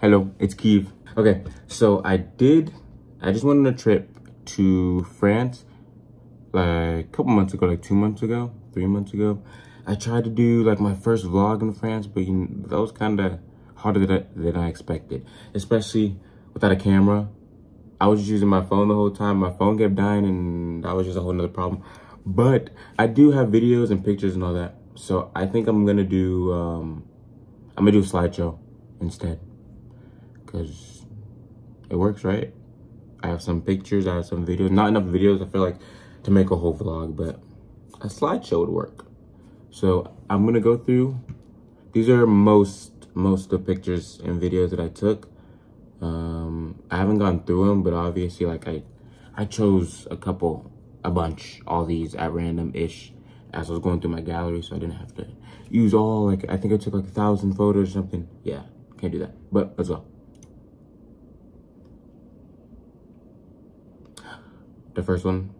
Hello, it's Keev. Okay, so I did, I just went on a trip to France like a couple months ago, like two months ago, three months ago. I tried to do like my first vlog in France, but you know, that was kind of harder than I, than I expected, especially without a camera. I was just using my phone the whole time. My phone kept dying and that was just a whole nother problem. But I do have videos and pictures and all that. So I think I'm gonna do, um, I'm gonna do a slideshow instead. Cause it works, right? I have some pictures, I have some videos. Not enough videos, I feel like, to make a whole vlog, but a slideshow would work. So I'm gonna go through, these are most, most of the pictures and videos that I took. Um, I haven't gone through them, but obviously like I, I chose a couple, a bunch, all these at random-ish as I was going through my gallery, so I didn't have to use all, like, I think I took like a thousand photos or something. Yeah, can't do that, but let's go. The first one,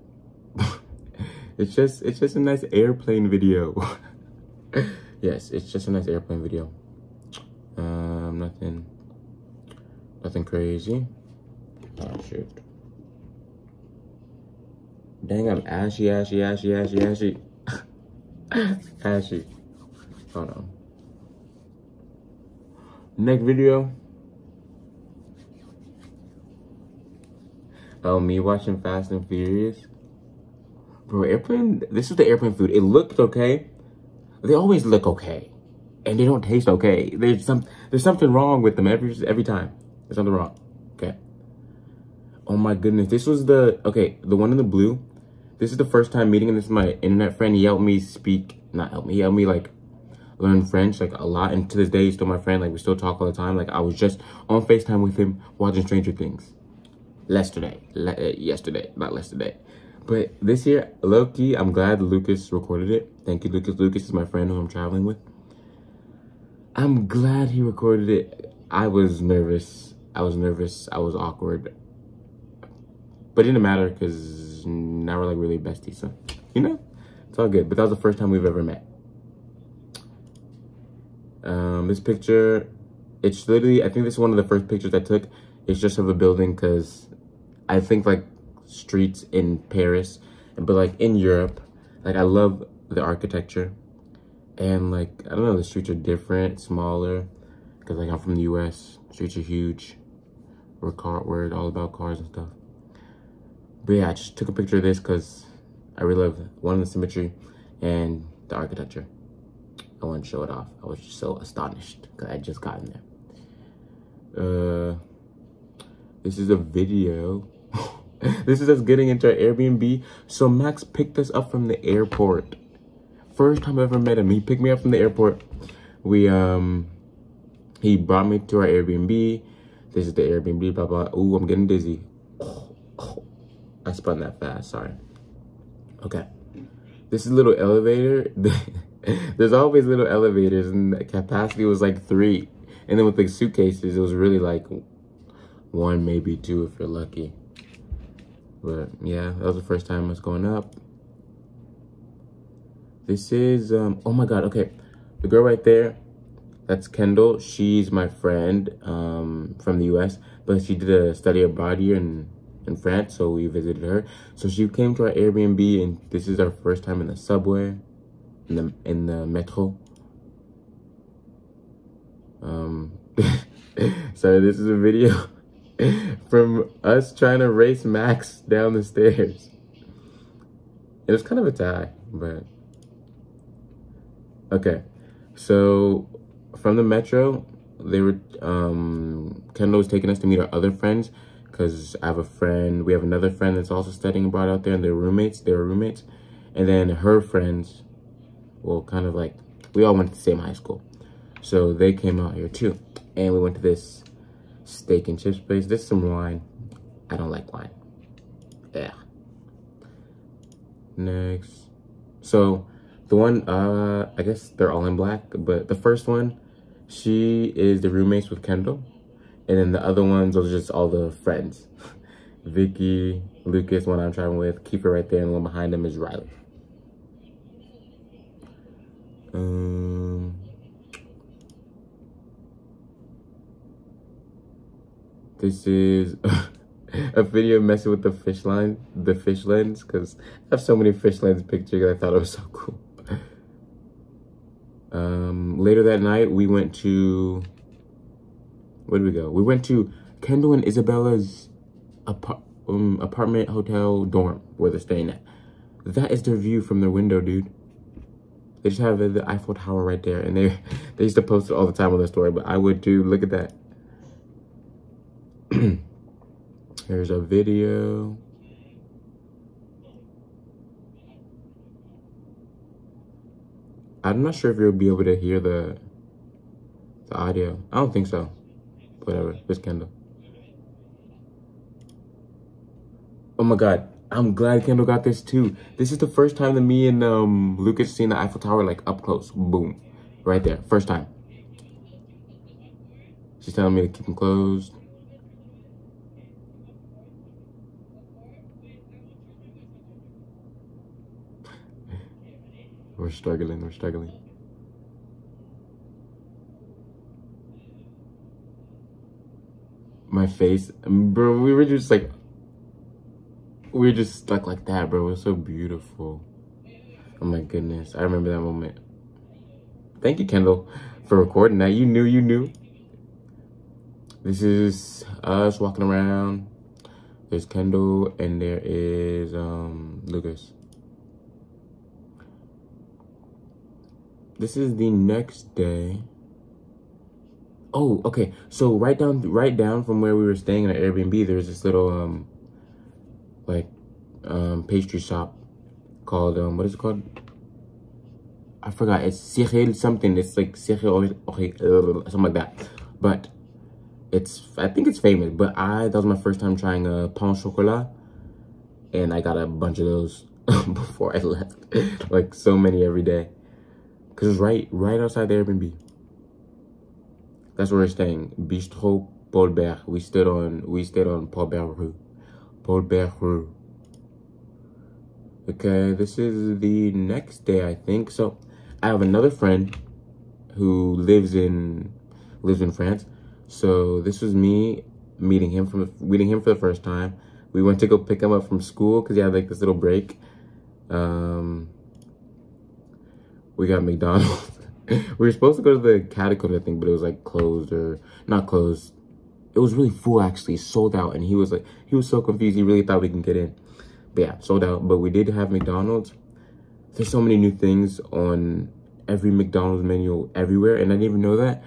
it's just, it's just a nice airplane video. yes, it's just a nice airplane video. Um, nothing, nothing crazy. Oh, shoot. Dang, I'm ashy, ashy, ashy, ashy, ashy. ashy. Hold on. Next video. Oh, me watching Fast and Furious. Bro, airplane, this is the airplane food. It looked okay. They always look okay. And they don't taste okay. There's some there's something wrong with them every every time. There's something wrong. Okay. Oh my goodness. This was the okay, the one in the blue. This is the first time meeting him. This is my internet friend. He helped me speak, not help me, he helped me like learn French like a lot. And to this day, he's still my friend. Like we still talk all the time. Like I was just on FaceTime with him watching Stranger Things. Yesterday, Le uh, yesterday, not yesterday. But this year, low-key, I'm glad Lucas recorded it. Thank you, Lucas. Lucas is my friend who I'm traveling with. I'm glad he recorded it. I was nervous. I was nervous. I was awkward. But it didn't matter because now we're like really besties. So, you know, it's all good. But that was the first time we've ever met. Um, this picture, it's literally, I think this is one of the first pictures I took. It's just of a building because I think like streets in Paris, but like in Europe, like I love the architecture. And like, I don't know, the streets are different, smaller. Cause like I'm from the US, streets are huge. We're car, we're all about cars and stuff. But yeah, I just took a picture of this cause I really love one, of the symmetry and the architecture. I want to show it off. I was just so astonished because I just gotten there. Uh, this is a video this is us getting into our Airbnb. So Max picked us up from the airport. First time I ever met him. He picked me up from the airport. We, um, he brought me to our Airbnb. This is the Airbnb, blah, blah. Ooh, I'm getting dizzy. I spun that fast, sorry. Okay. This is little elevator. There's always little elevators and the capacity was like three. And then with the suitcases, it was really like one, maybe two if you're lucky. But yeah, that was the first time I was going up. This is, um, oh my God, okay. The girl right there, that's Kendall. She's my friend um, from the US, but she did a study abroad here in, in France, so we visited her. So she came to our Airbnb, and this is our first time in the subway, in the, in the metro. Um, so this is a video from us trying to race Max down the stairs. It was kind of a tie, but okay. So from the metro, they were um Kendall was taking us to meet our other friends because I have a friend, we have another friend that's also studying abroad out there, and they're roommates. They were roommates, and then her friends, well, kind of like we all went to the same high school, so they came out here too, and we went to this steak and chips place. This is some wine. I don't like wine. Yeah. Next. So the one, uh, I guess they're all in black, but the first one, she is the roommates with Kendall. And then the other ones are just all the friends. Vicky, Lucas, one I'm traveling with, keep it right there, and the one behind them is Riley. Um, This is a video messing with the fish line, the fish lens, because I have so many fish lens pictures. I thought it was so cool. Um, later that night, we went to, where did we go? We went to Kendall and Isabella's apart, um, apartment, hotel, dorm, where they're staying at. That is their view from their window, dude. They just have the, Eiffel Tower right there, and they they used to post it all the time on their story, but I would too. Look at that. Here's a video. I'm not sure if you'll be able to hear the the audio. I don't think so. Whatever. This Kendall. Oh my god. I'm glad Kendall got this too. This is the first time that me and um, Lucas seen the Eiffel Tower like up close. Boom. Right there. First time. She's telling me to keep them closed. We're struggling, we're struggling. My face, bro, we were just like, we were just stuck like that, bro. It was so beautiful. Oh my goodness, I remember that moment. Thank you, Kendall, for recording that. You knew, you knew. This is us walking around. There's Kendall and there is um, Lucas. This is the next day. Oh, okay. So right down, right down from where we were staying in an Airbnb, there's this little um, like um pastry shop called um, what is it called? I forgot. It's Cyril something. It's like Cyril, okay, something like that. But it's, I think it's famous. But I, that was my first time trying a pain chocolat, and I got a bunch of those before I left. like so many every day. Cause it's right, right outside the Airbnb. That's where we're staying. Bistro Paul Bert. We stayed on, we stayed on Paul Bert Rue. Paul Bert Rue. Okay, this is the next day, I think. So, I have another friend who lives in lives in France. So this was me meeting him from meeting him for the first time. We went to go pick him up from school because he had like this little break. Um, we got McDonald's. we were supposed to go to the catacombs, I think, but it was like closed or not closed. It was really full actually, sold out. And he was like, he was so confused. He really thought we can get in. But yeah, sold out. But we did have McDonald's. There's so many new things on every McDonald's menu everywhere. And I didn't even know that.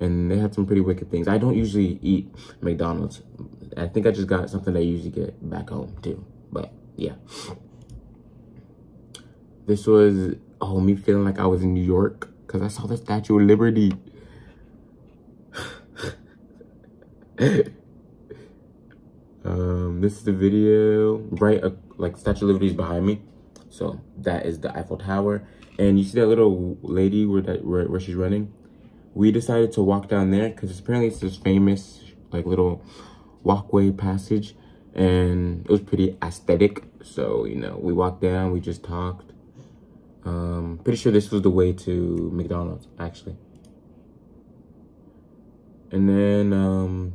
And they had some pretty wicked things. I don't usually eat McDonald's. I think I just got something I usually get back home too. But yeah. This was oh, me feeling like I was in New York because I saw the Statue of Liberty. um, this is the video, right? Uh, like Statue of Liberty is behind me. So that is the Eiffel Tower. And you see that little lady where that where, where she's running? We decided to walk down there because apparently it's this famous like little walkway passage and it was pretty aesthetic. So, you know, we walked down, we just talked um, pretty sure this was the way to McDonald's, actually. And then, um,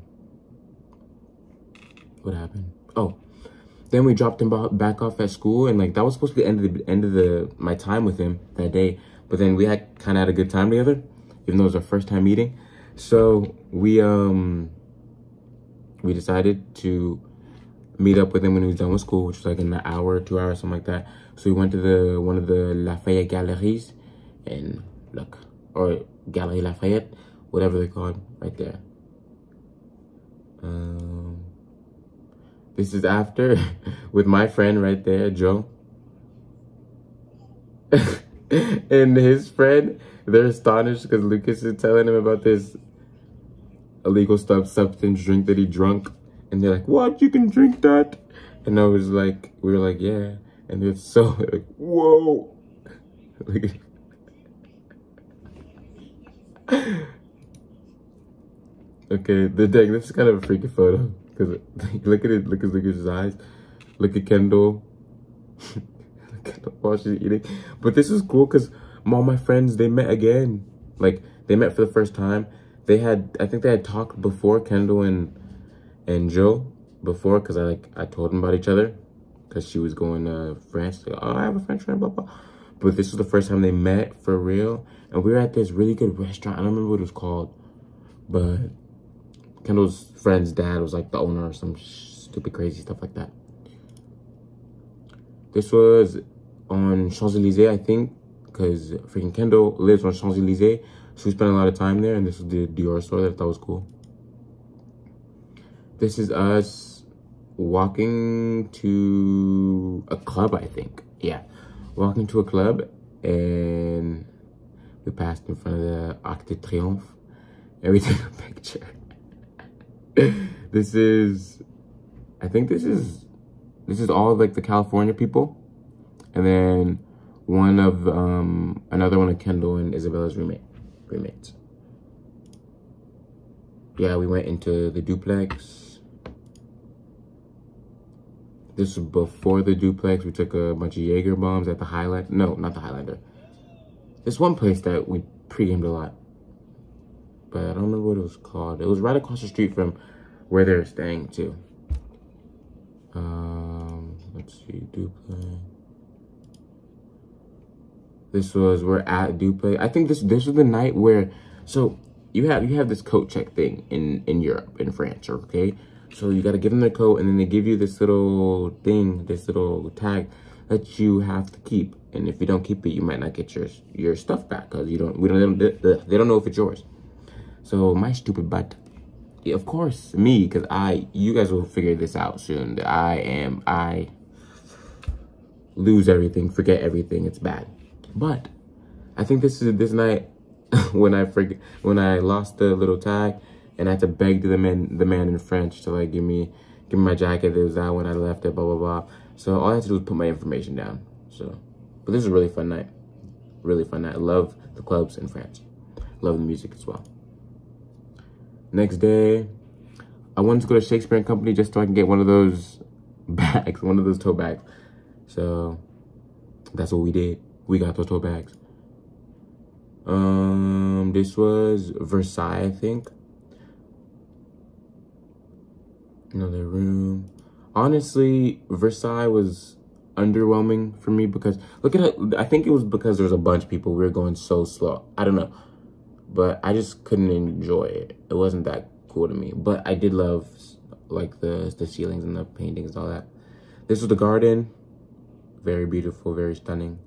what happened? Oh, then we dropped him back off at school, and like that was supposed to be the end of the end of the my time with him that day. But then we had kind of had a good time together, even though it was our first time meeting. So we um we decided to meet up with him when he was done with school, which was like in an hour, two hours, something like that. So we went to the one of the Lafayette galleries, and look, or Galerie Lafayette, whatever they're called, right there. Um, this is after with my friend right there, Joe. and his friend, they're astonished because Lucas is telling him about this illegal stuff, substance drink that he drunk. And they're like, what? You can drink that? And I was like, we were like, yeah. And they're so like, whoa. okay, the dang, this is kind of a freaky photo. Because look at it, look at Lucas's eyes. Look at Kendall. look at while she's eating. But this is cool because all my friends, they met again. Like, they met for the first time. They had, I think they had talked before, Kendall and and Joe before because I like I told them about each other because she was going to France. Like, oh, I have a French friend, blah blah. But this was the first time they met for real, and we were at this really good restaurant. I don't remember what it was called, but Kendall's friend's dad was like the owner or some stupid crazy stuff like that. This was on Champs Elysees, I think, because freaking Kendall lives on Champs Elysees, so we spent a lot of time there, and this was the Dior store that I thought was cool. This is us walking to a club, I think. Yeah, walking to a club, and we passed in front of the Arc de Triomphe, and we took a picture. this is, I think this is, this is all like the California people, and then one of um another one of Kendall and Isabella's roommate roommates. Yeah, we went into the duplex this was before the duplex. We took a bunch of Jaeger bombs at the Highlander. No, not the Highlander. This one place that we pre-gamed a lot. But I don't remember what it was called. It was right across the street from where they're staying too. Um, let's see, duplex. This was we're at duplex. I think this this was the night where so you have you have this coat check thing in in Europe in France, okay? So you got to give them their coat and then they give you this little thing, this little tag that you have to keep. And if you don't keep it, you might not get your your stuff back because you don't, we don't, they don't know if it's yours. So my stupid butt, of course, me, because I, you guys will figure this out soon. I am, I lose everything, forget everything. It's bad. But I think this is this night when I forget, when I lost the little tag and I had to beg the man, the man in French to like give me, give me my jacket. It was that when I left it, blah, blah, blah. So all I had to do was put my information down. So, but this was a really fun night. Really fun night. I love the clubs in France. Love the music as well. Next day, I wanted to go to Shakespeare and Company just so I can get one of those bags, one of those tote bags. So that's what we did. We got those tote bags. Um, this was Versailles, I think. Another room. Honestly, Versailles was underwhelming for me because look at it. I think it was because there was a bunch of people. We were going so slow. I don't know. But I just couldn't enjoy it. It wasn't that cool to me. But I did love like the the ceilings and the paintings and all that. This was the garden. Very beautiful, very stunning.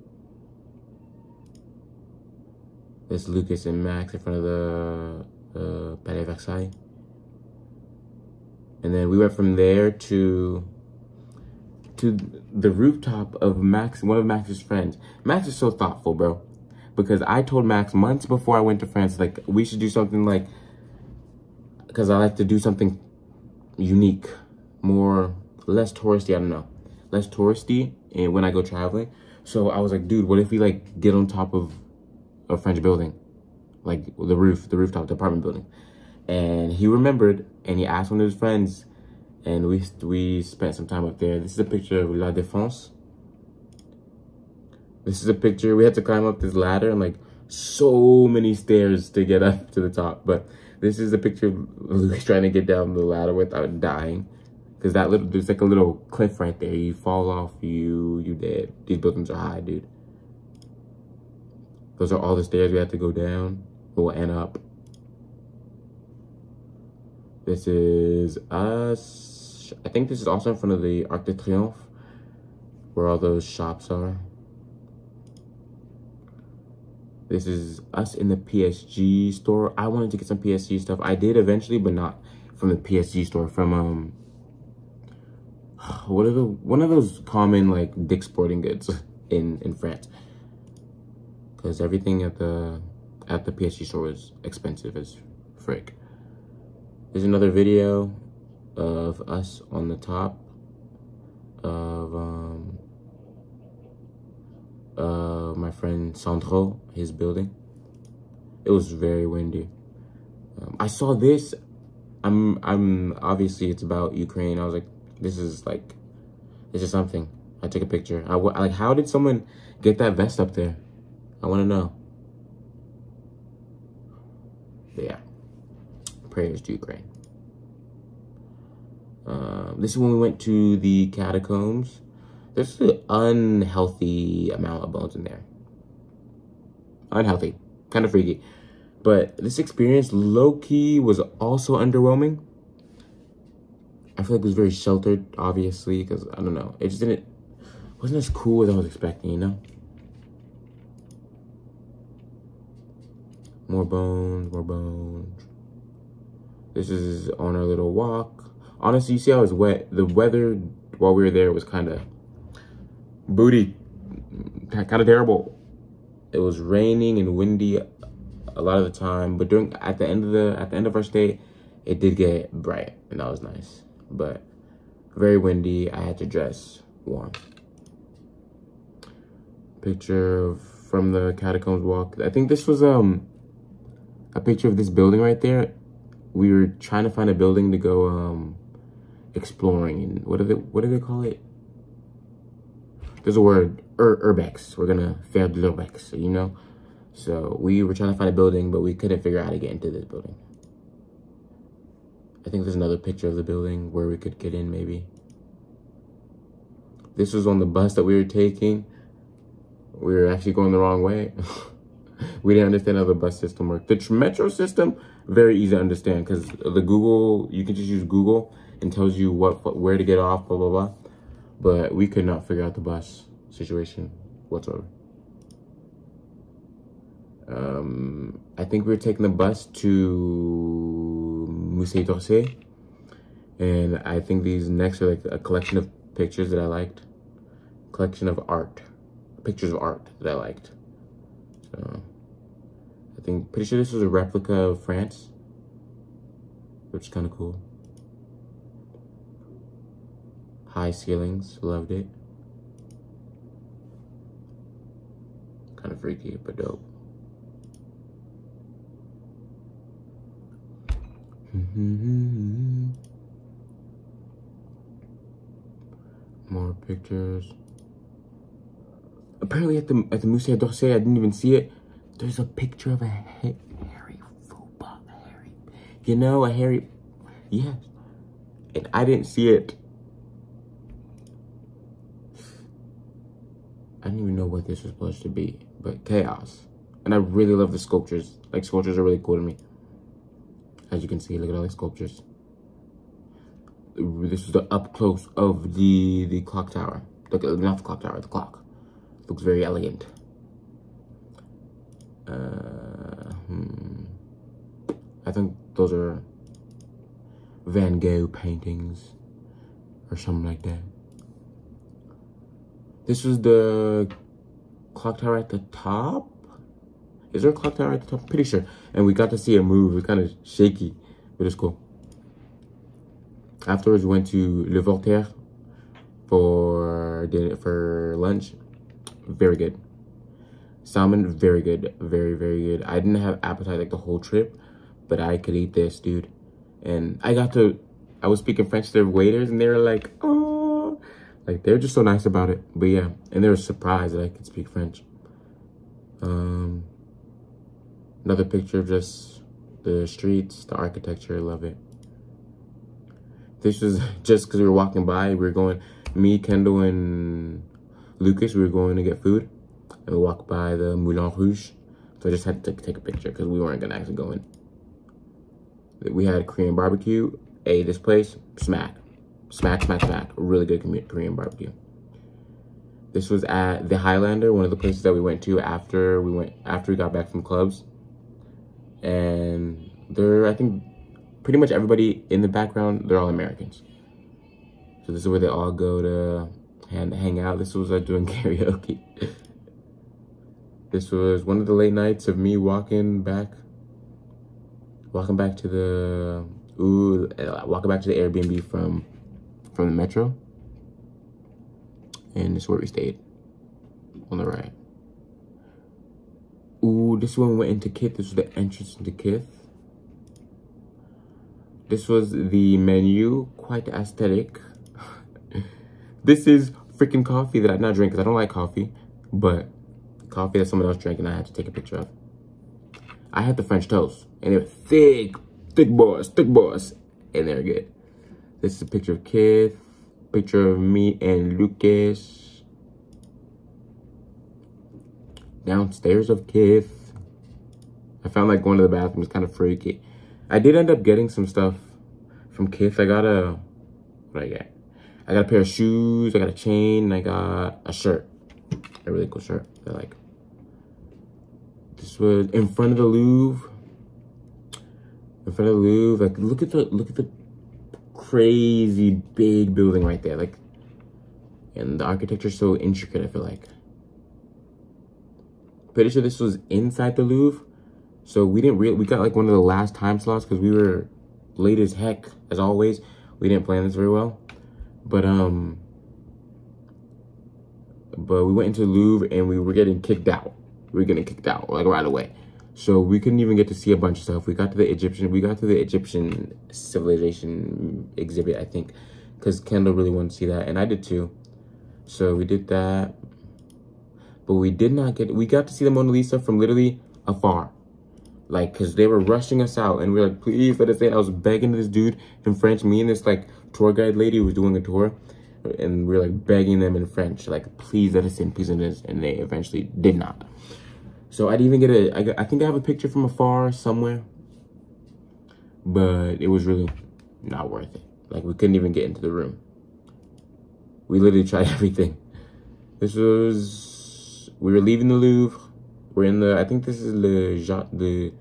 This Lucas and Max in front of the uh, Palais Versailles. And then we went from there to to the rooftop of Max, one of Max's friends. Max is so thoughtful, bro. Because I told Max months before I went to France, like, we should do something like, because I like to do something unique, more, less touristy, I don't know, less touristy and when I go traveling. So I was like, dude, what if we like get on top of a French building? Like the roof, the rooftop, the apartment building and he remembered and he asked one of his friends and we we spent some time up there. This is a picture of La Défense. This is a picture, we had to climb up this ladder and like so many stairs to get up to the top. But this is a picture of trying to get down the ladder without dying. Cause that little, there's like a little cliff right there. You fall off, you, you dead. These buildings are high, dude. Those are all the stairs we had to go down, well, and up. This is us. I think this is also in front of the Arc de Triomphe, where all those shops are. This is us in the PSG store. I wanted to get some PSG stuff. I did eventually, but not from the PSG store. From um, what are the one of those common like Dick Sporting Goods in in France? Because everything at the at the PSG store is expensive as frick. There's another video of us on the top of um, uh, my friend Sandro, his building. It was very windy. Um, I saw this. I'm, I'm, obviously it's about Ukraine. I was like, this is like, this is something. I took a picture. I, like, how did someone get that vest up there? I want to know. But yeah prayers to Ukraine. Um, this is when we went to the catacombs. There's an unhealthy amount of bones in there. Unhealthy. Kind of freaky. But this experience, low-key, was also underwhelming. I feel like it was very sheltered, obviously, because, I don't know. It just didn't, wasn't as cool as I was expecting, you know? More bones, more bones. This is on our little walk. Honestly, you see how it's wet. The weather while we were there was kind of booty, kind of terrible. It was raining and windy a lot of the time, but during at the end of the at the end of our stay, it did get bright and that was nice. But very windy. I had to dress warm. Picture from the catacombs walk. I think this was um a picture of this building right there. We were trying to find a building to go um, exploring. And what do they what do they call it? There's a word, ur urbex. We're gonna faire de l'urbex, you know. So we were trying to find a building, but we couldn't figure out how to get into this building. I think there's another picture of the building where we could get in, maybe. This was on the bus that we were taking. We were actually going the wrong way. we didn't understand how the bus system worked. The metro system, very easy to understand because the Google, you can just use Google and tells you what where to get off, blah, blah, blah. But we could not figure out the bus situation whatsoever. Um, I think we were taking the bus to Musée d'Orsay. And I think these next are like a collection of pictures that I liked. Collection of art. Pictures of art that I liked. So Pretty sure this was a replica of France, which is kind of cool. High ceilings, loved it. Kind of freaky, but dope. More pictures apparently at the at the Musée d'Orsay, I didn't even see it. There's a picture of a Harry Fuba, Harry, you know, a Harry, yes, and I didn't see it. I didn't even know what this was supposed to be, but chaos. And I really love the sculptures. Like sculptures are really cool to me. As you can see, look at all the sculptures. This is the up close of the the clock tower. The, not the clock tower, the clock. Looks very elegant. Uh, hmm. I think those are Van Gogh paintings or something like that. This was the clock tower at the top. Is there a clock tower at the top? I'm pretty sure. And we got to see it move. It kind of shaky, but it's cool. Afterwards, we went to Le Voltaire for dinner for lunch very good. Salmon, very good. Very, very good. I didn't have appetite like the whole trip, but I could eat this, dude. And I got to, I was speaking French to their waiters and they were like, oh, like they're just so nice about it. But yeah, and they were surprised that I could speak French. Um, another picture of just the streets, the architecture, I love it. This was just because we were walking by, we were going, me, Kendall, and Lucas, we were going to get food, and we walked by the Moulin Rouge. So I just had to take a picture because we weren't gonna actually go in. We had Korean barbecue. A this place, smack, smack, smack, smack. Really good Korean barbecue. This was at the Highlander, one of the places that we went to after we went after we got back from clubs. And there, I think, pretty much everybody in the background, they're all Americans. So this is where they all go to and hang out. This was uh, doing karaoke. This was one of the late nights of me walking back, walking back to the, ooh, uh, walking back to the Airbnb from, from the metro. And this is where we stayed, on the right. Ooh, this one went into Kith. This was the entrance into Kith. This was the menu, quite aesthetic. This is freaking coffee that I not drink because I don't like coffee, but coffee that someone else drank and I had to take a picture of. I had the French toast and they were thick, thick boys, thick boys, and they're good. This is a picture of Keith, picture of me and Lucas. Downstairs of Keith. I found like going to the bathroom was kind of freaky. I did end up getting some stuff from Kith. I got a, what I get? I got a pair of shoes, I got a chain, I got a shirt. A really cool shirt I like. This was in front of the Louvre. In front of the Louvre. Like look at the look at the crazy big building right there. Like and the architecture is so intricate, I feel like. Pretty sure this was inside the Louvre. So we didn't really, we got like one of the last time slots because we were late as heck, as always. We didn't plan this very well. But, um, but we went into the Louvre and we were getting kicked out. We were getting kicked out like right away. So we couldn't even get to see a bunch of stuff. We got to the Egyptian, we got to the Egyptian civilization exhibit, I think, because Kendall really wanted to see that, and I did too. So we did that, but we did not get. We got to see the Mona Lisa from literally afar like because they were rushing us out and we are like please let us in i was begging this dude in french me and this like tour guide lady who was doing a tour and we are like begging them in french like please let us in please let us in and they eventually did not. So i didn't even get a I, I think i have a picture from afar somewhere but it was really not worth it. Like we couldn't even get into the room. We literally tried everything. This was we were leaving the louvre. We're in the, I think this is the, the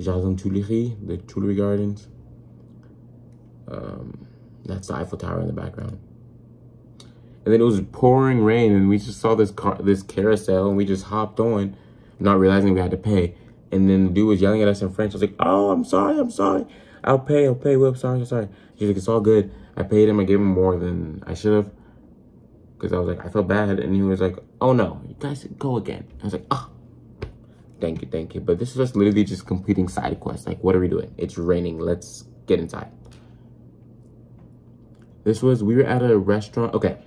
Jardin Tuileries, the Tuileries Gardens. Um, that's the Eiffel Tower in the background. And then it was pouring rain, and we just saw this car, this carousel, and we just hopped on, not realizing we had to pay. And then the dude was yelling at us in French. I was like, "Oh, I'm sorry, I'm sorry. I'll pay, I'll pay. Well, I'm sorry, I'm sorry." He's like, "It's all good." I paid him. I gave him more than I should have, because I was like, I felt bad, and he was like, "Oh no, you guys go again." I was like, "Ah." Oh. Thank you, thank you. But this is just literally just completing side quests. Like, what are we doing? It's raining. Let's get inside. This was, we were at a restaurant. Okay.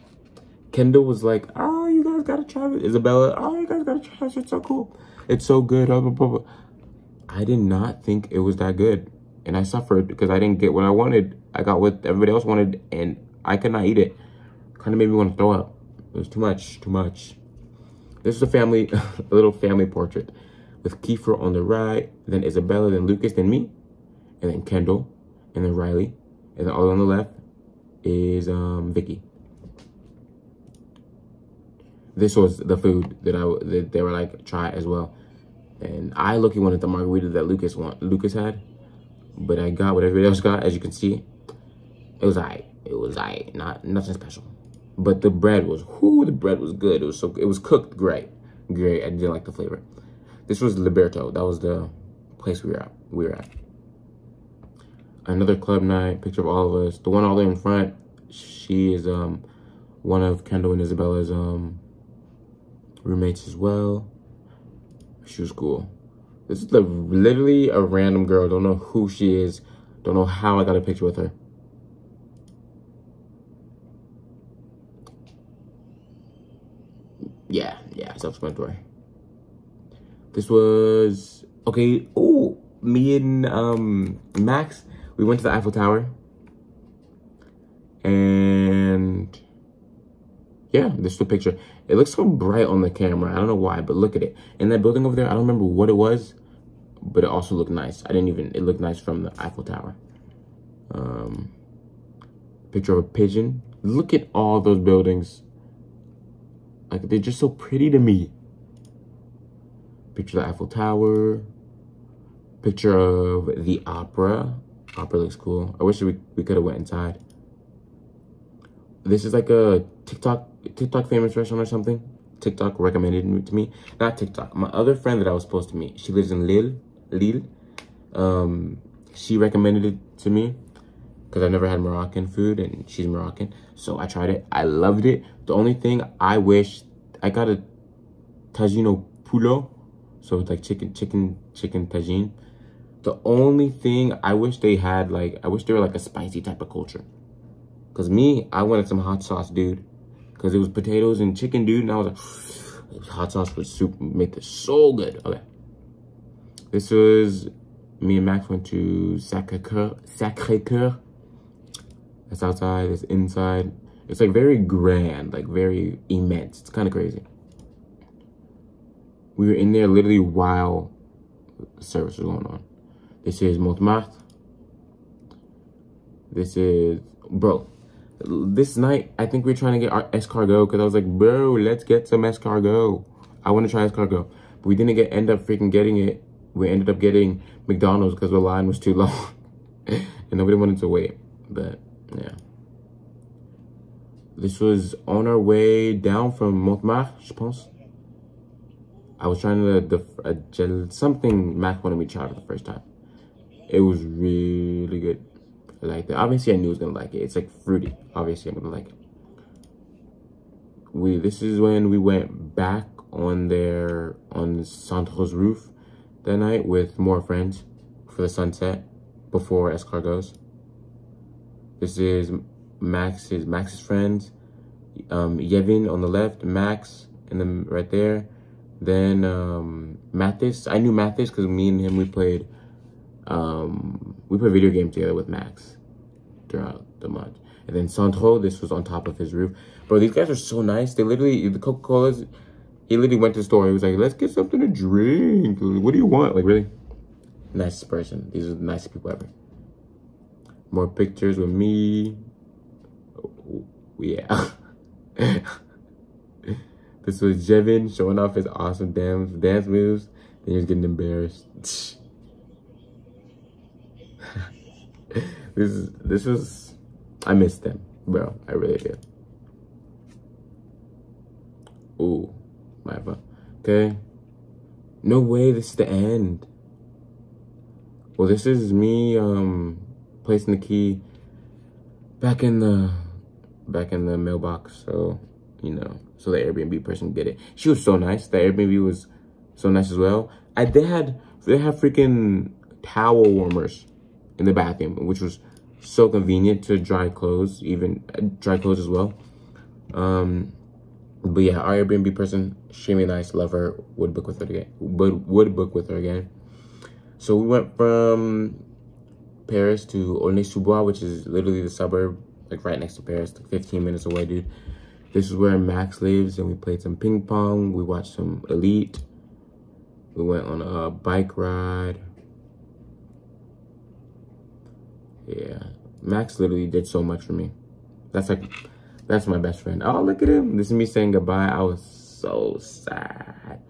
Kendall was like, oh, you guys gotta try it. Isabella, oh, you guys gotta try this. It's so cool. It's so good. I did not think it was that good. And I suffered because I didn't get what I wanted. I got what everybody else wanted and I could not eat it. Kind of made me want to throw up. It was too much, too much. This is a family, a little family portrait with Kiefer on the right, then Isabella, then Lucas, then me, and then Kendall, and then Riley, and then all on the left is um, Vicky. This was the food that I that they were like try as well, and I looking wanted the margarita that Lucas want Lucas had, but I got what everybody else got. As you can see, it was I. It was I. Not nothing special, but the bread was whoo. The bread was good. It was so it was cooked great, great. I didn't like the flavor. This was Liberto. That was the place we were at. We were at. Another club night, picture of all of us. The one all there in front, she is um one of Kendall and Isabella's um roommates as well. She was cool. This is the, literally a random girl. Don't know who she is. Don't know how I got a picture with her. Yeah, yeah, self-explanatory. This was okay. Oh, me and um Max, we went to the Eiffel Tower, and yeah, this is the picture. It looks so bright on the camera. I don't know why, but look at it. In that building over there, I don't remember what it was, but it also looked nice. I didn't even. It looked nice from the Eiffel Tower. Um, picture of a pigeon. Look at all those buildings. Like they're just so pretty to me. Picture of the Eiffel Tower. Picture of the opera. Opera looks cool. I wish we, we could have went inside. This is like a TikTok TikTok famous restaurant or something. TikTok recommended it to me. Not TikTok. My other friend that I was supposed to meet. She lives in Lille. Lille. Um, she recommended it to me because I've never had Moroccan food and she's Moroccan. So I tried it. I loved it. The only thing I wish I got a Tagino Pulo so it's like chicken, chicken, chicken tagine. The only thing I wish they had, like, I wish they were like a spicy type of culture. Cause me, I wanted some hot sauce, dude. Cause it was potatoes and chicken, dude. And I was like, hot sauce with soup make this so good. Okay. This was, me and Max went to Sacre-Cœur. Sacre-Cœur. That's outside. It's inside. It's like very grand, like very immense. It's kind of crazy. We were in there literally while service was going on. This is Montmartre. This is, bro, this night, I think we are trying to get our escargot because I was like, bro, let's get some escargot. I want to try escargot. But we didn't get end up freaking getting it. We ended up getting McDonald's because the line was too long. and nobody wanted to wait. But, yeah. This was on our way down from Montmartre, je pense. I was trying to, uh, something Mac wanted me to try for the first time. It was really good. I liked it. Obviously, I knew I was gonna like it. It's like fruity. Obviously, I'm gonna like it. We this is when we went back on their on Sandro's roof that night with more friends for the sunset before escargots. This is Max's Max's friends. Um, Yevin on the left, Max, and then right there. Then um, Mathis. I knew Mathis because me and him we played um, we played video game together with Max throughout the month. And then Sandro, this was on top of his roof. Bro, these guys are so nice. They literally, the Coca-Colas, he literally went to the store. He was like, let's get something to drink. What do you want? Like, really? Nicest person. These are the nicest people ever. More pictures with me. Oh, yeah. this was Jevin showing off his awesome dance, dance moves. Then he was getting embarrassed. this is this was I miss them, bro. I really did. Ooh, my phone. Okay. No way, this is the end. Well, this is me um placing the key back in the back in the mailbox. So, you know, so the Airbnb person get it. She was so nice. The Airbnb was so nice as well. I they had they have freaking towel warmers in the bathroom, which was so convenient to dry clothes, even uh, dry clothes as well. Um, but yeah, our Airbnb person, extremely nice, love her, would book with her again, would, would book with her again. So we went from Paris to Aulnay-sous-Bois, which is literally the suburb, like right next to Paris, like 15 minutes away, dude. This is where Max lives, and we played some ping pong. We watched some Elite. We went on a bike ride. Yeah, Max literally did so much for me. That's like, that's my best friend. Oh, look at him. This is me saying goodbye. I was so sad.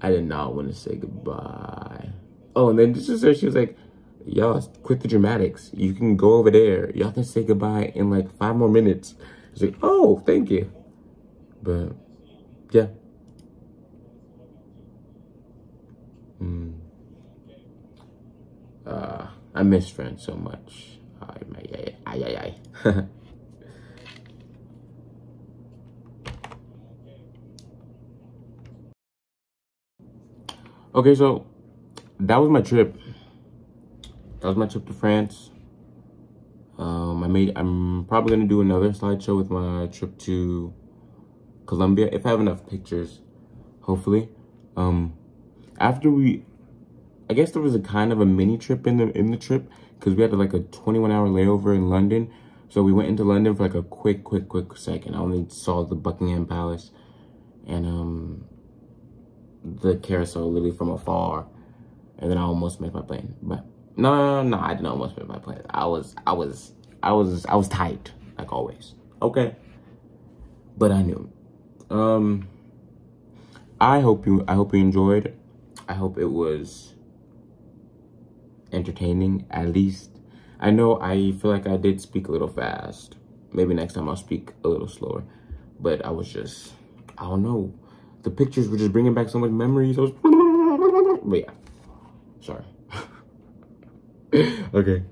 I did not want to say goodbye. Oh, and then just her, she was like, y'all quit the dramatics. You can go over there. Y'all can say goodbye in like five more minutes. She's like, oh, thank you. But yeah. Mm. Uh, I miss friends so much. Ay, ay, ay, ay, ay. okay, so that was my trip. That was my trip to France. Um, I made. I'm probably gonna do another slideshow with my trip to Colombia if I have enough pictures. Hopefully, um, after we I guess there was a kind of a mini trip in the in the trip because we had like a 21 hour layover in London. So we went into London for like a quick, quick, quick second. I only saw the Buckingham Palace and um the carousel literally from afar. And then I almost made my plane. But no, no, no, no, I didn't almost make my plane. I was, I was, I was, I was tight, like always. Okay. But I knew. Um, I hope you, I hope you enjoyed. I hope it was entertaining at least. I know I feel like I did speak a little fast. Maybe next time I'll speak a little slower. But I was just, I don't know. The pictures were just bringing back so much memories. I was, but yeah, sorry. okay.